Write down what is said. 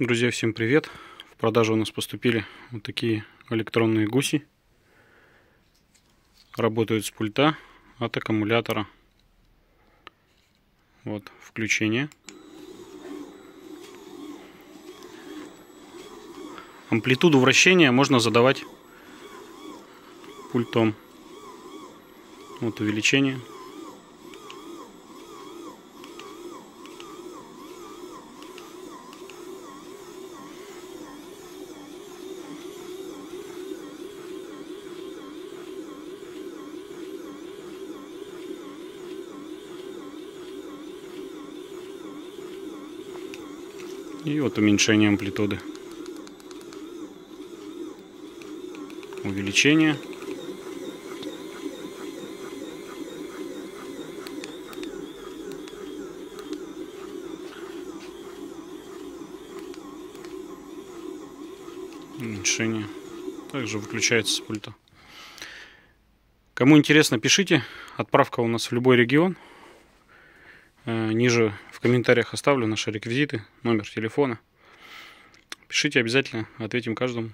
Друзья, всем привет! В продажу у нас поступили вот такие электронные гуси. Работают с пульта от аккумулятора. Вот, включение. Амплитуду вращения можно задавать пультом. Вот увеличение. И вот уменьшение амплитуды. Увеличение. Уменьшение. Также выключается с пульта. Кому интересно, пишите. Отправка у нас в любой регион. Э, ниже в комментариях оставлю наши реквизиты, номер телефона. Пишите обязательно, ответим каждому.